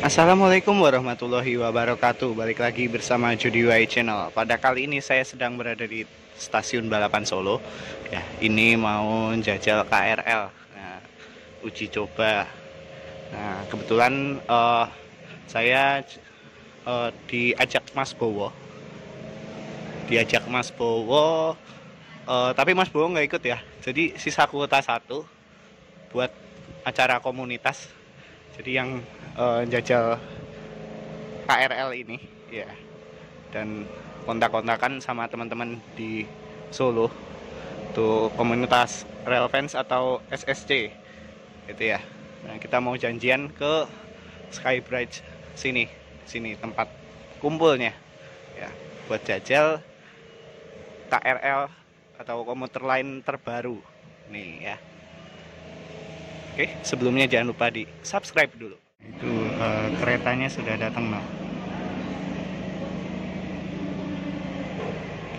Assalamualaikum warahmatullahi wabarakatuh. Balik lagi bersama Jody Y Channel. Pada kali ini saya sedang berada di stasiun balapan Solo. Ya, ini mau jajal KRL nah, Uji coba. Nah, kebetulan uh, saya uh, diajak Mas Bowo. Diajak Mas Bowo uh, Tapi Mas Bowo nggak ikut ya. Jadi sisa kuota satu Buat acara komunitas Jadi yang uh, jajal KRL ini ya dan kontak-kontakan sama teman-teman di Solo tuh komunitas Rail Fans atau SSC itu ya. Nah, kita mau janjian ke Skybridge sini sini tempat kumpulnya ya buat jajal KRL atau komuter lain terbaru nih ya Oke sebelumnya jangan lupa di subscribe dulu. Itu uh, keretanya sudah datang no.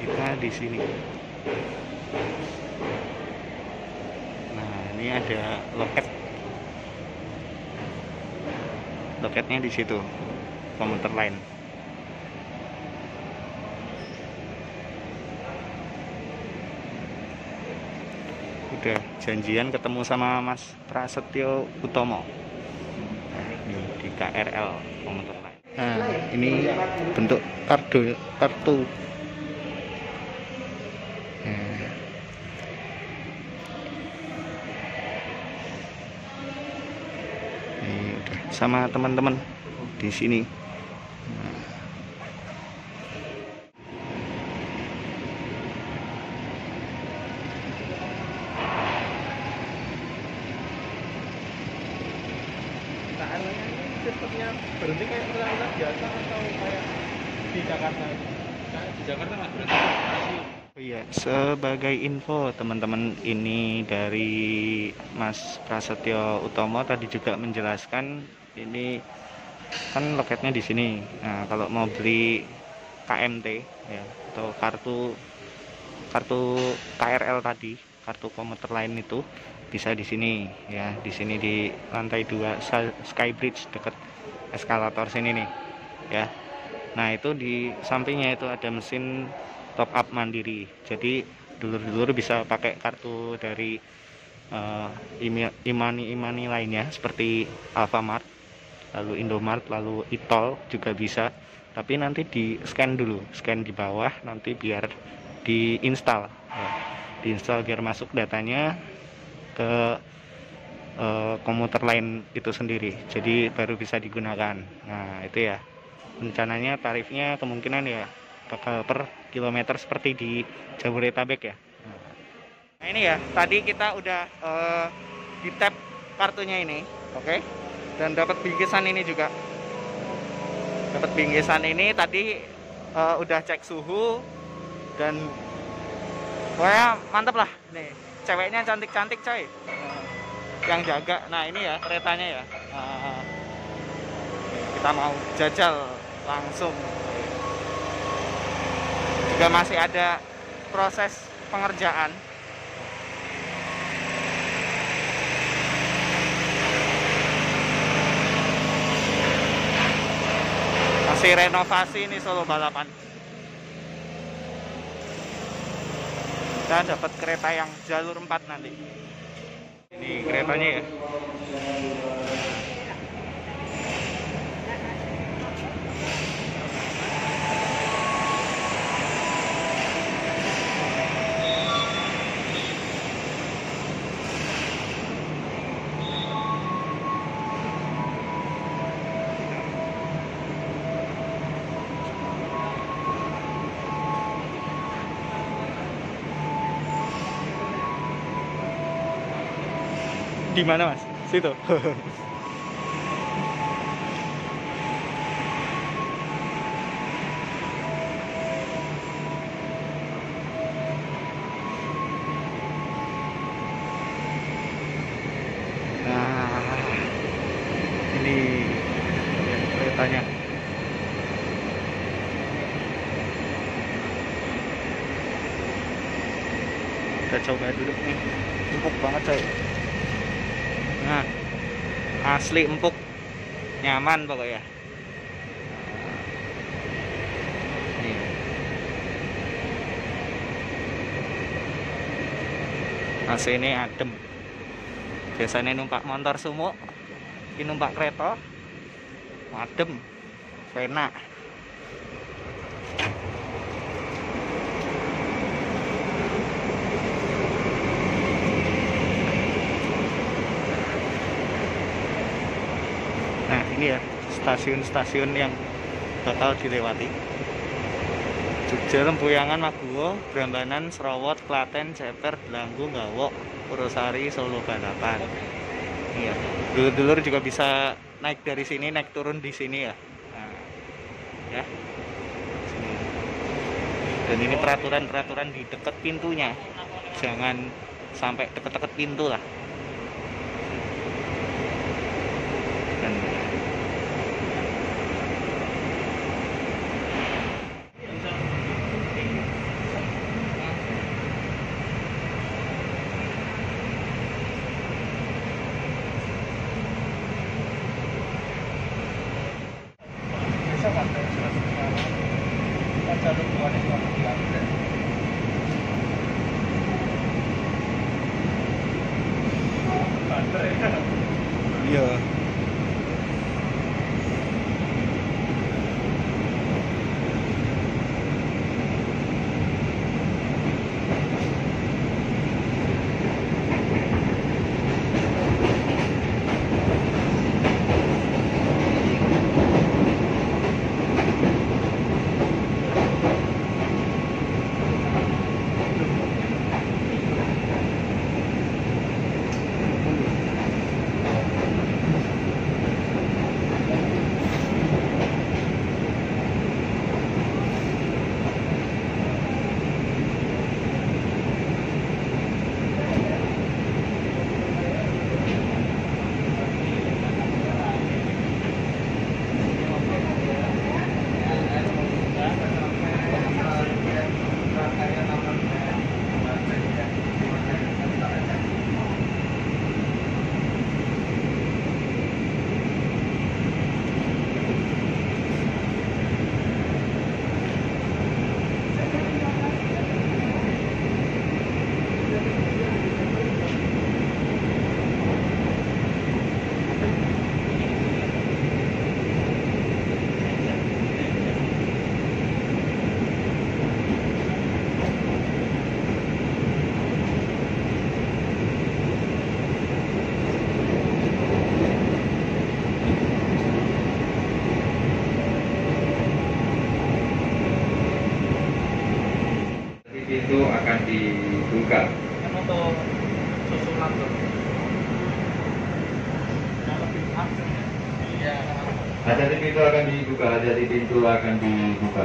kita di sini. Nah ini ada loket. Loketnya di situ komuter lain udah janjian ketemu sama Mas Prasetyo Utomo di KRL komuter lain. Nah, ini bentuk kartu kartu. Nah. Ini udah sama teman-teman di sini. Nah. sistemnya berhenti kayak kereta biasa atau kayak di Jakarta? Nah, di Jakarta mas berarti stasiun. Iya, sebagai info teman-teman ini dari Mas Prasetyo Utomo tadi juga menjelaskan ini kan loketnya di sini. Nah, kalau mau beli KMT ya atau kartu kartu KRL tadi, kartu komuter lain itu bisa di sini ya, di sini di lantai 2 Skybridge dekat eskalator sini nih. Ya. Nah, itu di sampingnya itu ada mesin top up mandiri jadi dulur-dulur bisa pakai kartu dari uh, imani-imani lainnya seperti Alfamart lalu Indomart lalu Itol juga bisa. Tapi nanti di scan dulu scan di bawah nanti biar diinstal. Ya. diinstal biar masuk datanya ke uh, komuter lain itu sendiri. Jadi baru bisa digunakan. Nah itu ya. Rencananya tarifnya kemungkinan ya bakal per kilometer seperti di Jabodetabek ya. Nah ini ya, tadi kita udah uh, di tap kartunya ini, oke? Okay? Dan dapat bingkisan ini juga. Dapat bingkisan ini tadi uh, udah cek suhu dan pokoknya mantep lah nih. Ceweknya cantik-cantik coy. yang jaga. Nah ini ya keretanya ya. Uh, kita mau jajal langsung juga masih ada proses pengerjaan. Masih renovasi ini Solo Balapan. Kita dapat kereta yang jalur 4 nanti. Ini keretanya ya di mana mas? Situ. nah, keretanya. Kita coba duduk nih, empuk banget coy. Asli empuk. Nyaman pokoknya. AC ini adem. Biasanya numpak motor sumuk ini numpak kereta. Adem enak nah ini ya stasiun-stasiun yang bakal dilewati Jogja, Tempuyangan, Maguwo, Brambanan, Serawot, Klaten, Ceper, Delanggu, Gawok, Purwosari, Solo, Balapan. Iya, dulur-dulur juga bisa naik dari sini, naik turun di sini ya. Nah, ya. Dan ini peraturan-peraturan di dekat pintunya. Jangan sampai deket-deket pintu lah. Pintu akan dibuka.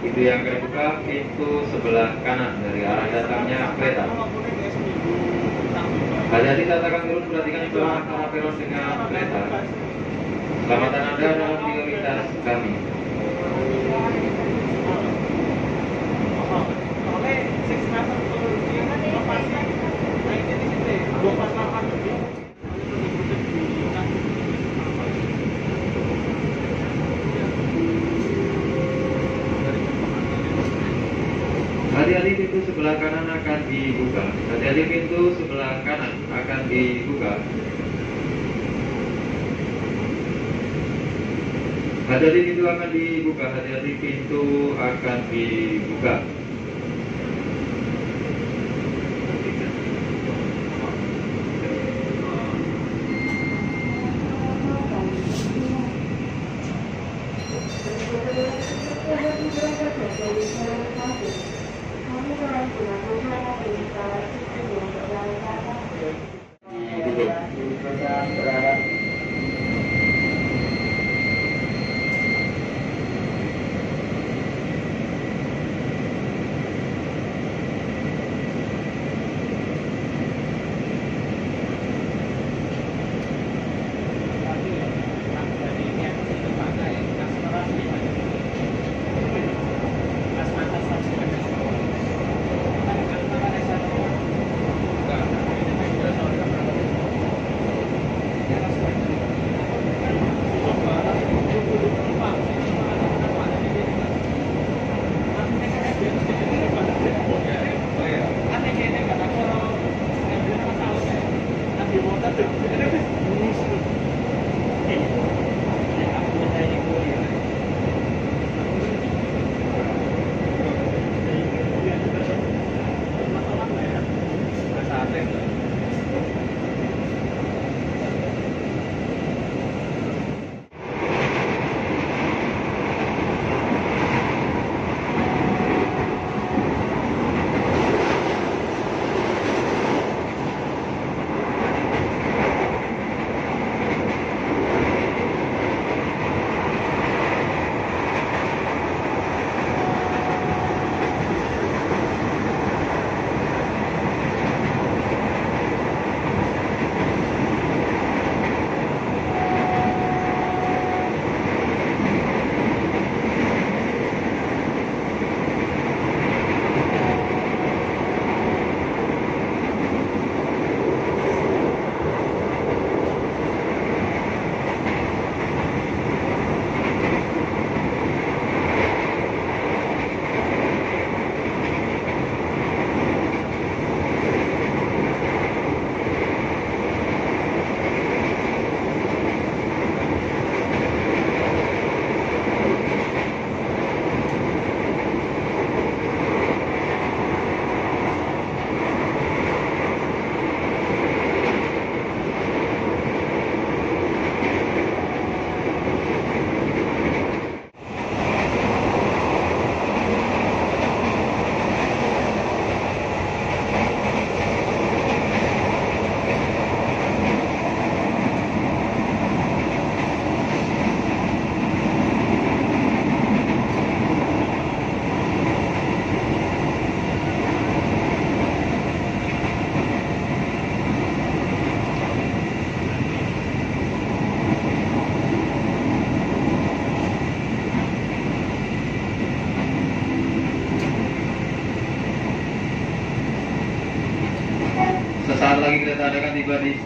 Pintu yang dibuka pintu sebelah kanan dari arah datangnya kereta. Hati-hati saat akan turun, perhatikan jalan antara peron dengan kereta. Selamatan Anda adalah prioritas kami. Hati-hati pintu sebelah kanan akan dibuka. Hati-hati pintu sebelah kanan akan dibuka. Hati-hati pintu akan dibuka. Hati-hati pintu akan. Dibuka.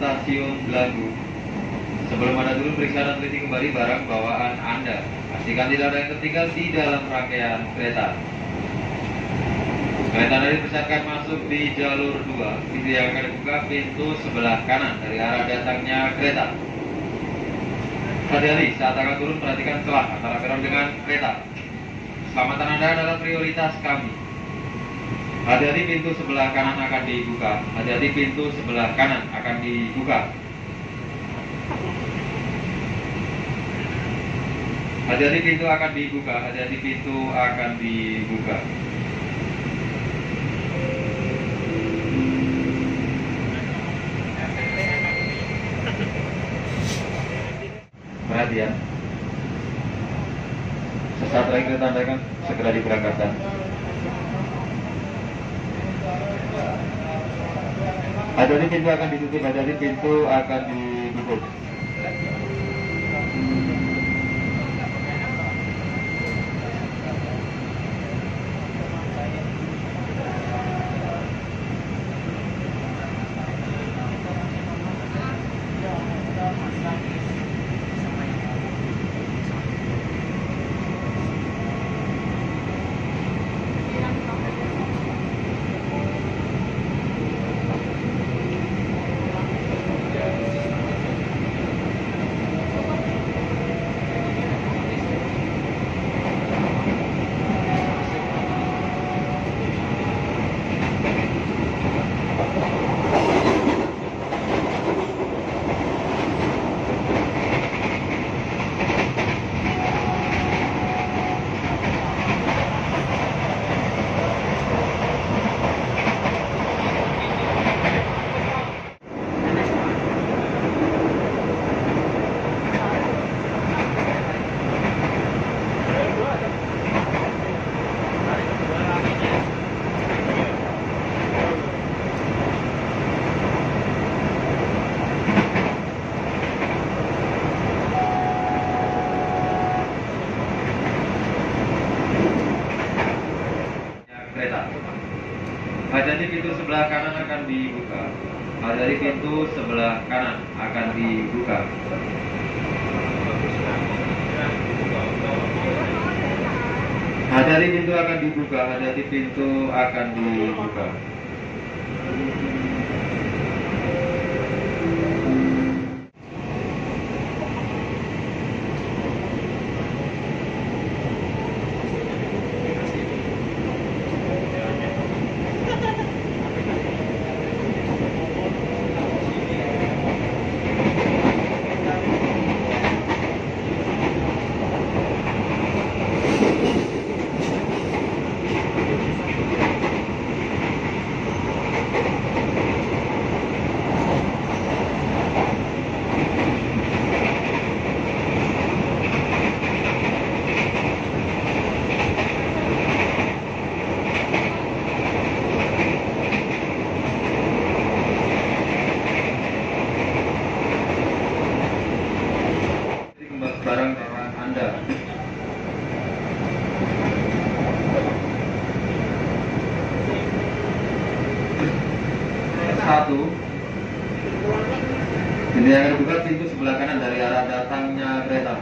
Stasiun Belagu. Sebelum Anda turun, periksa dan teliti kembali barang bawaan Anda. Pastikan tidak ada yang tertinggal di dalam rangkaian kereta. Kereta Anda dipersiapkan masuk di jalur 2. Pintu yang akan dibuka pintu sebelah kanan dari arah datangnya kereta. Hati-hati saat akan turun perhatikan celah antara peron dengan kereta. Keselamatan Anda adalah prioritas kami. Hati-hati pintu sebelah kanan akan dibuka. Hati-hati pintu sebelah kanan akan dibuka. Hati-hati pintu akan dibuka. Hati-hati pintu akan dibuka. Perhatian. Sesaat lagi kita tandaikan segera diberangkatkan. Hati-hati pintu akan ditutup, hati-hati pintu akan ditutup. kereta. Hati-hati pintu sebelah kanan akan dibuka. Hati-hati pintu sebelah kanan akan dibuka. Hati-hati pintu dibuka. Hati-hati pintu akan dibuka. Jadi kembali barang bawaan Anda. Satu. Ini yang dibuka pintu sebelah kanan dari arah datangnya kereta.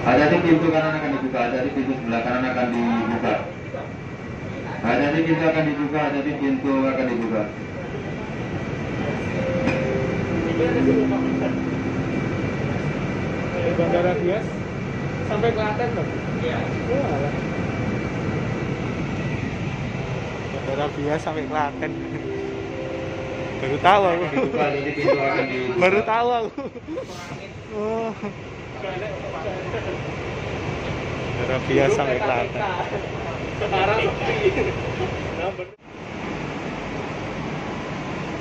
Hati-hati pintu kanan akan dibuka, hati-hati pintu sebelah kanan akan dibuka. Hati-hati pintu akan dibuka, hati-hati pintu akan dibuka. Dari Bandara Bias sampai Klaten loh. Iya. Bandara Bias sampai Klaten. Baru tahu aku. Dibuka, jadi pintu akan dibuka. Baru tahu aku. Oh. Sampai Klaten. Sekarang.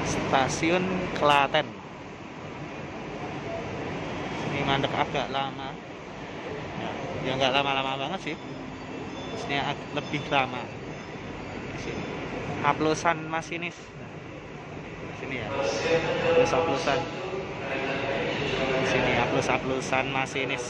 Stasiun Klaten. Ini mandek agak lama. Ya, nggak lama-lama banget sih. Ini ag- lebih lama. Di sini. Aplosan masinis. Di sini ya. Aplus aplosan. Di sini aplus aplosan masinis.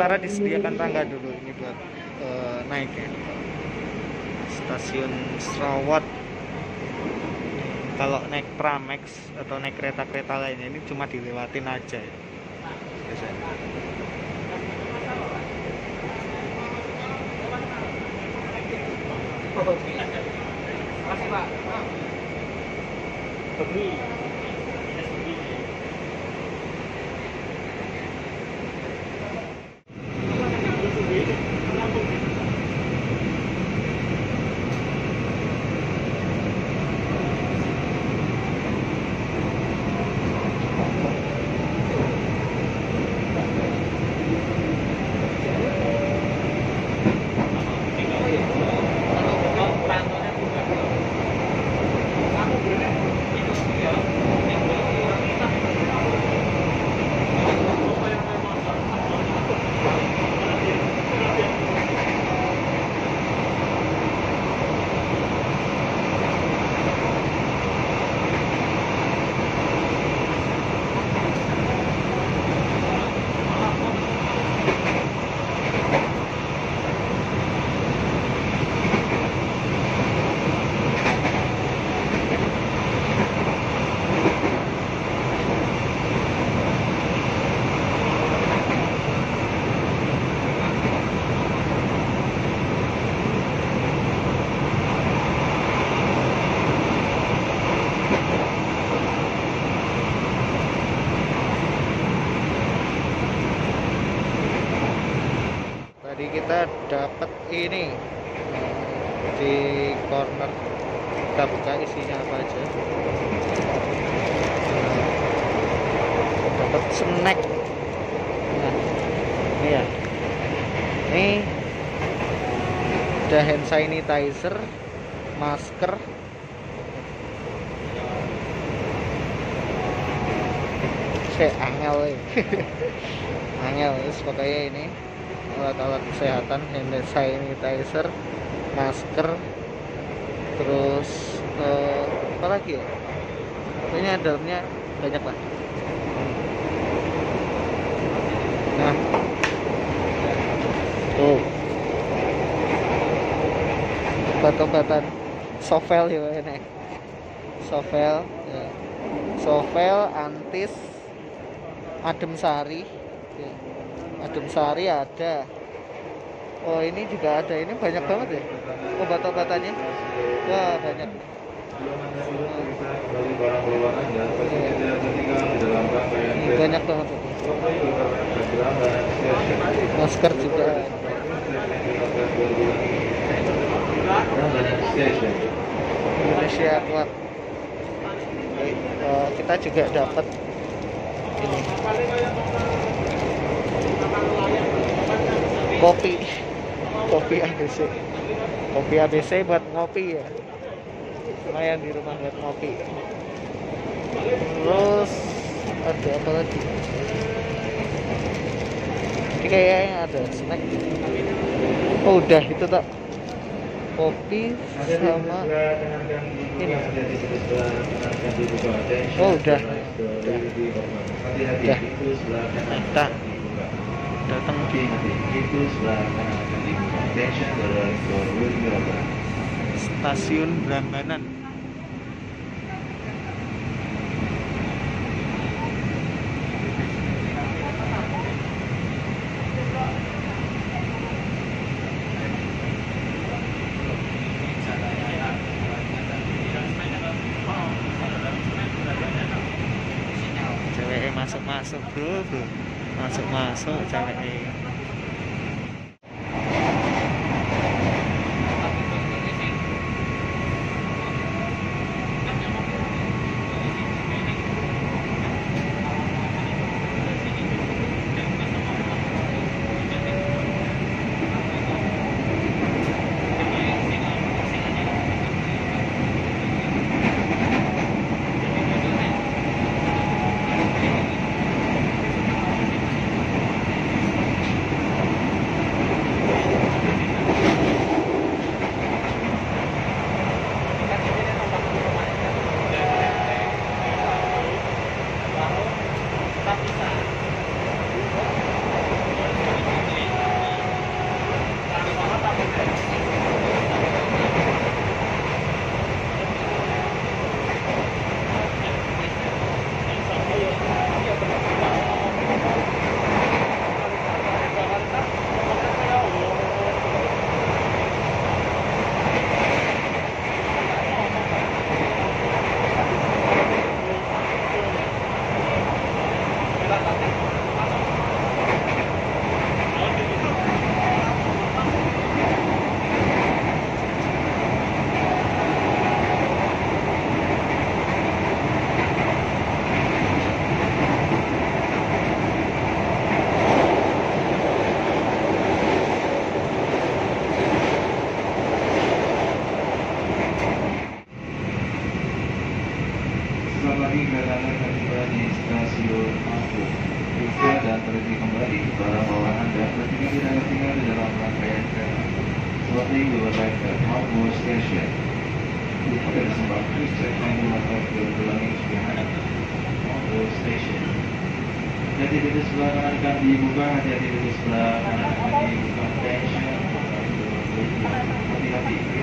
Sementara disediakan tangga dulu ini buat eh, naik ya. Stasiun Serawat kalau naik Pramex atau naik kereta-kereta lainnya ini cuma dilewatin aja ya. Biasanya. Tadi kita ini. Di corner. Kita buka isinya apa aja. Dapat snack. Nah ini ya ini ada hand sanitizer masker. Kayak angel angel pokoknya ini alat-alat kesehatan hand sanitizer masker terus eh, apa lagi ya? Pokoknya dalamnya banyak lah nah. Tuh. Obat-obatan sovel ya ini. Sovel ya. sovel antis adem sari ya. Adem sari ada. Oh ini juga ada. Ini banyak banget ya? Obat-obatannya? Wah banyak. Dalam rangkaian ini banyak banget. Masker juga. Indonesia kuat Eh, kita juga dapat. ini kopi kopi ABC kopi ABC buat ngopi ya lumayan di rumah buat ngopi terus ada apa lagi ini kayaknya ada snack oh udah itu tak kopi sama ini. Oh, udah. Udah. Udah datang di itu Stasiun Brambanan. masuk-masuk bro bro. Masuk-masuk cewek. hati pintu sebelah kanan akan dibuka, hati-hati pintu sebelah kanan akan dibuka. Tension. Hati-hati.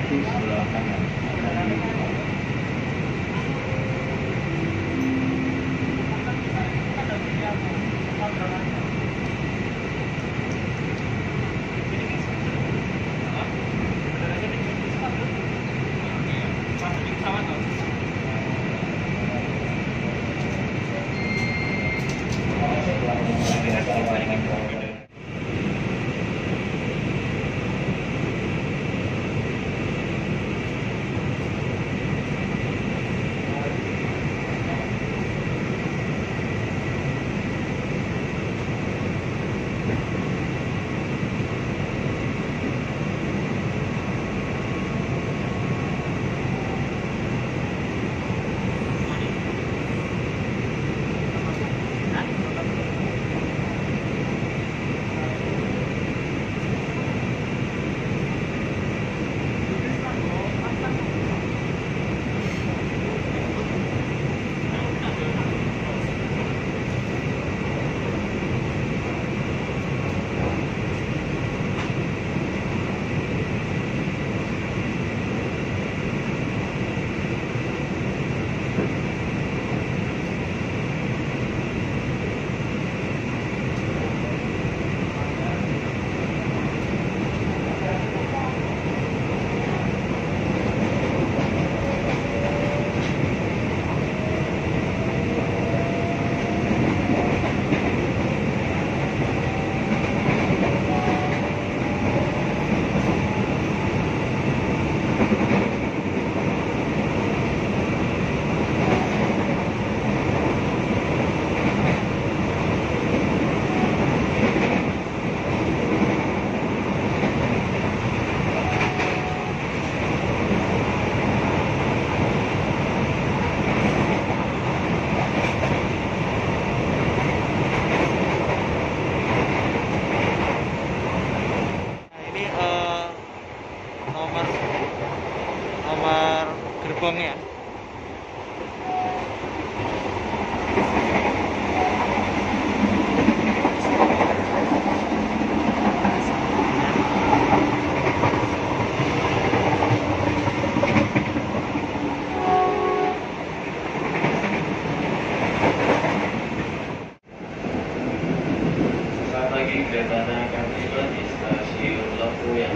Ya.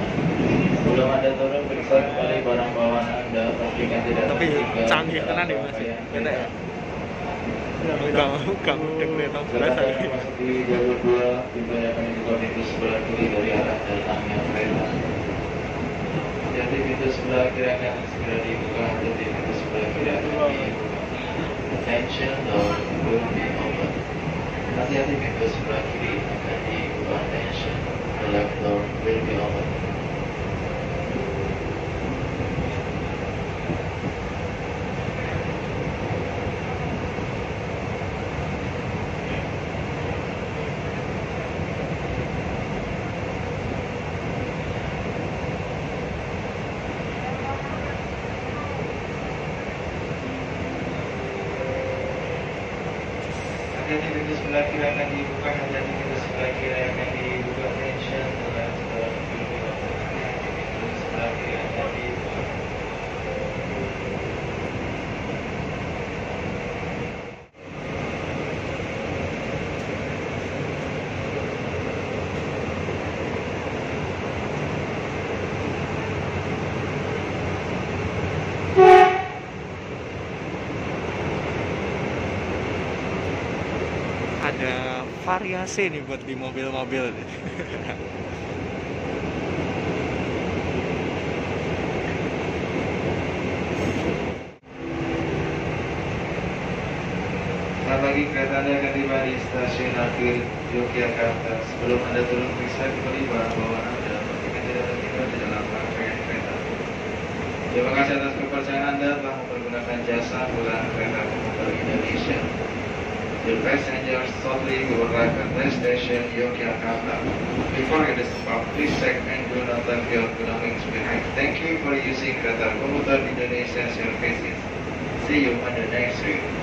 Sebelum Anda turun, periksa kembali barang bawaan Anda, pastikan tidak Tapi canggih tenan ya, Mas. ya? kereta. Enggak enggak mudeng kereta memasuki jalur dua, pintu yang akan dibuka pintu sebelah kiri dari arah datangnya kereta. Hati-hati pintu sebelah kiri akan segera dibuka, hati-hati pintu sebelah kiri akan dibuka. Attention, door will be open. Hati-hati pintu sebelah kiri akan dibuka, attention, the left door will be open. Hati-hati pintu sebelah kiri akan dibuka, hati-hati pintu sebelah kiri akan dibuka, attention, the left door will be open. Hati-hati pintu sebelah kiri akan dibuka. Ada variasi nih buat di mobil-mobil pagi, kereta Anda akan tiba di stasiun akhir Yogyakarta. Sebelum Anda turun, periksa kembali bawaan Anda, pastikan tidak tertinggal di dalam rangkaian kereta. Terima kasih atas kepercayaan Anda telah mempergunakan jasa angkutan kereta komuter Indonesia. Dear passengers, shortly will arrive at this station Yogyakarta. Before is stop, please check and do not leave your belongings behind. Thank you for using Kereta Komuter Indonesia services. See you on the next trip.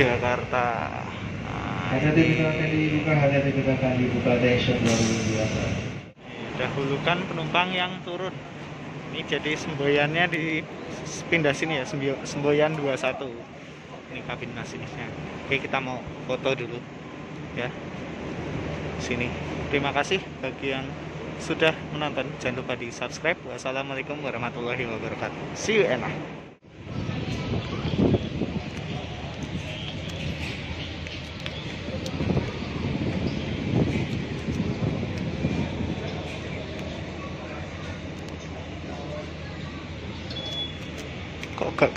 Yogyakarta. Nah, akan dibuka, akan dibuka. Dahulukan penumpang yang turun. Ini jadi semboyannya di pindah sini ya, semboyan 21. Ini kabin masinisnya. Oke, kita mau foto dulu. Ya. Sini. Terima kasih bagi yang sudah menonton. Jangan lupa di subscribe. Wassalamualaikum warahmatullahi wabarakatuh. See you enak.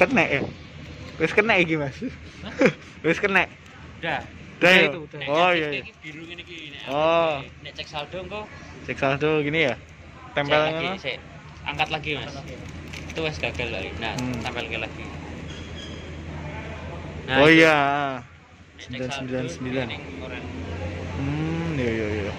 Kena ya? Wis kena iki, Mas. Wis kena. Udah. Udah ya? itu, udah. Oh iya. iya. biru ini. Nek Oh. Nek cek saldo engko Cek saldo gini ya. Tempel cek lagi. Angkat lagi, Mas. Itu wes gagal lagi. Nah, Hmm. tampil lagi. Oh itu. iya. 999. ini oren. Hmm, iya iya iya.